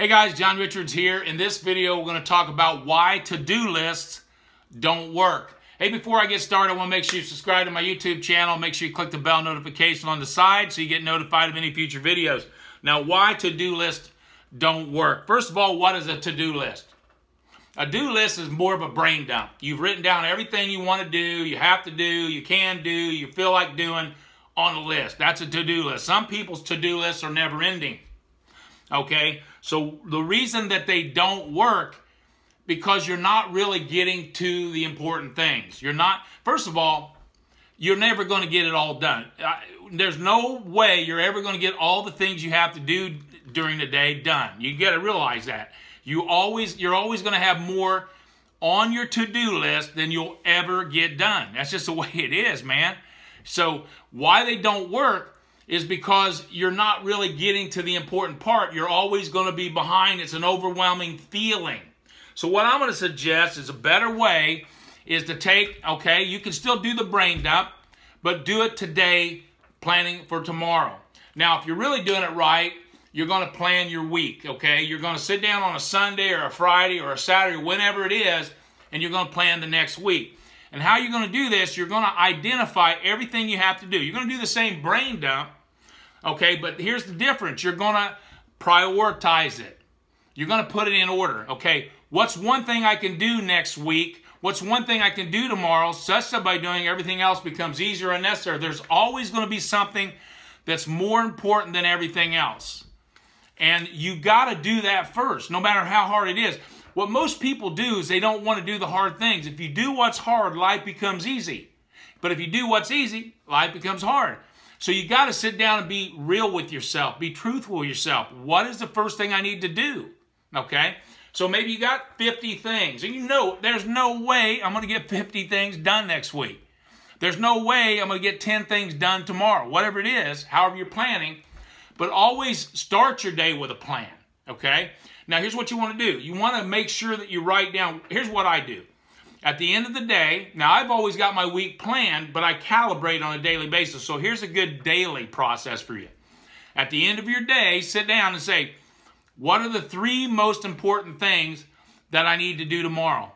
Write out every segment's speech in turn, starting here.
Hey guys, John Richards here. In this video, we're going to talk about why to-do lists don't work. Hey, before I get started, I want to make sure you subscribe to my YouTube channel. Make sure you click the bell notification on the side so you get notified of any future videos. Now, why to-do lists don't work? First of all, what is a to-do list? A do list is more of a brain dump. You've written down everything you want to do, you have to do, you can do, you feel like doing on a list. That's a to-do list. Some people's to-do lists are never ending. Okay? So the reason that they don't work because you're not really getting to the important things. You're not, first of all, you're never going to get it all done. There's no way you're ever going to get all the things you have to do during the day done. You got to realize that. You always, you're always going to have more on your to-do list than you'll ever get done. That's just the way it is, man. So why they don't work is because you're not really getting to the important part. You're always going to be behind. It's an overwhelming feeling. So what I'm going to suggest is a better way is to take, okay, you can still do the brain dump, but do it today, planning for tomorrow. Now, if you're really doing it right, you're going to plan your week, okay? You're going to sit down on a Sunday or a Friday or a Saturday, whenever it is, and you're going to plan the next week. And how you're going to do this, you're going to identify everything you have to do. You're going to do the same brain dump, Okay, but here's the difference. You're going to prioritize it. You're going to put it in order. Okay, what's one thing I can do next week? What's one thing I can do tomorrow such that by doing everything else becomes easier and necessary? There's always going to be something that's more important than everything else. And you got to do that first, no matter how hard it is. What most people do is they don't want to do the hard things. If you do what's hard, life becomes easy. But if you do what's easy, life becomes hard. So you got to sit down and be real with yourself. Be truthful with yourself. What is the first thing I need to do? Okay? So maybe you got 50 things, and you know there's no way I'm going to get 50 things done next week. There's no way I'm going to get 10 things done tomorrow, whatever it is, however you're planning. But always start your day with a plan, okay? Now, here's what you want to do. You want to make sure that you write down, here's what I do. At the end of the day, now I've always got my week planned, but I calibrate on a daily basis. So here's a good daily process for you. At the end of your day, sit down and say, what are the three most important things that I need to do tomorrow?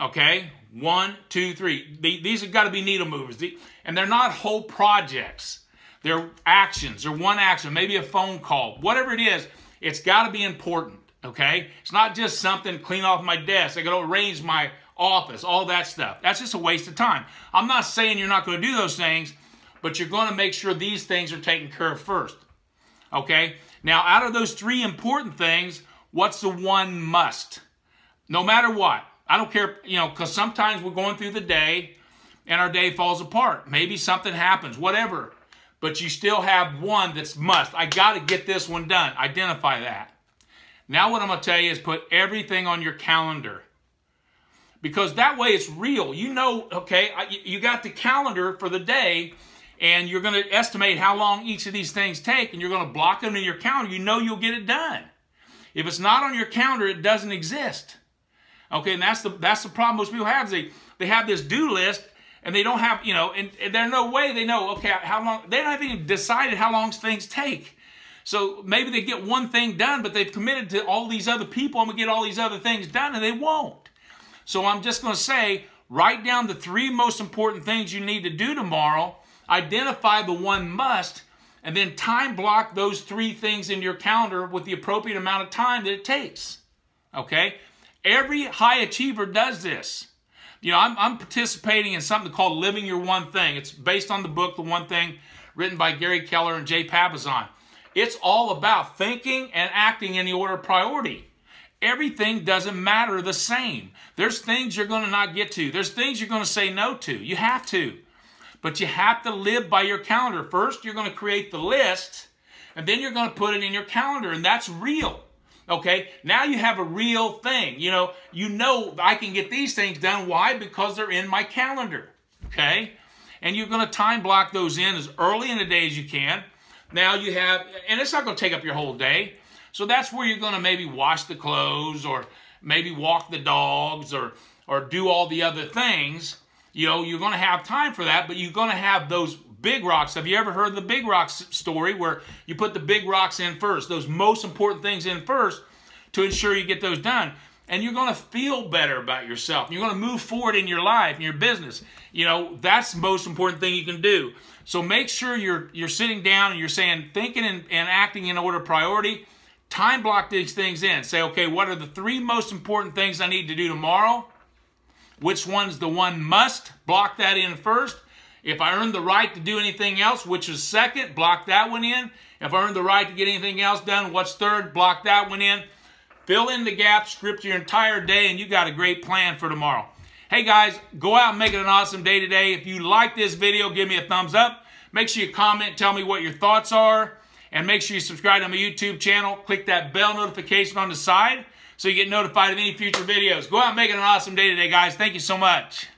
Okay, one, two, three. These have got to be needle movers. And they're not whole projects. They're actions. They're one action, maybe a phone call. Whatever it is, it's got to be important. Okay? It's not just something clean off my desk. I got to arrange my office, all that stuff. That's just a waste of time. I'm not saying you're not going to do those things, but you're going to make sure these things are taken care of first. Okay? Now, out of those three important things, what's the one must? No matter what. I don't care, you know, because sometimes we're going through the day and our day falls apart. Maybe something happens, whatever. But you still have one that's must. I got to get this one done. Identify that. Now what I'm going to tell you is put everything on your calendar because that way it's real. You know, okay, you got the calendar for the day and you're going to estimate how long each of these things take and you're going to block them in your calendar. You know you'll get it done. If it's not on your calendar, it doesn't exist. Okay, and that's the that's the problem most people have. They they have this do list and they don't have, you know, and, and there's no way they know, okay, how long, they don't even decided how long things take. So maybe they get one thing done, but they've committed to all these other people. I'm to get all these other things done, and they won't. So I'm just to say, write down the three most important things you need to do tomorrow, identify the one must, and then time block those three things in your calendar with the appropriate amount of time that it takes. Okay? Every high achiever does this. You know, I'm, I'm participating in something called Living Your One Thing. It's based on the book, The One Thing, written by Gary Keller and Jay Papasan. It's all about thinking and acting in the order of priority everything doesn't matter the same. There's things you're going to not get to. There's things you're going to say no to. You have to. But you have to live by your calendar. First, you're going to create the list, and then you're going to put it in your calendar, and that's real. Okay, now you have a real thing. You know, you know I can get these things done. Why? Because they're in my calendar. Okay, and you're going to time block those in as early in the day as you can. Now you have, and it's not going to take up your whole day. So that's where you're going to maybe wash the clothes or maybe walk the dogs or, or do all the other things. You know, you're going to have time for that, but you're going to have those big rocks. Have you ever heard the big rocks story where you put the big rocks in first, those most important things in first to ensure you get those done? And you're going to feel better about yourself. You're going to move forward in your life, in your business. You know, that's the most important thing you can do. So make sure you're you're sitting down and you're saying, thinking and, and acting in order of priority. Time block these things in. Say, okay, what are the three most important things I need to do tomorrow? Which one's the one must? Block that in first. If I earn the right to do anything else, which is second, block that one in. If I earn the right to get anything else done, what's third? Block that one in. Fill in the gaps, script your entire day, and you got a great plan for tomorrow. Hey guys, go out and make it an awesome day today. If you like this video, give me a thumbs up. Make sure you comment, tell me what your thoughts are, and make sure you subscribe to my YouTube channel. Click that bell notification on the side so you get notified of any future videos. Go out and make it an awesome day today, guys. Thank you so much.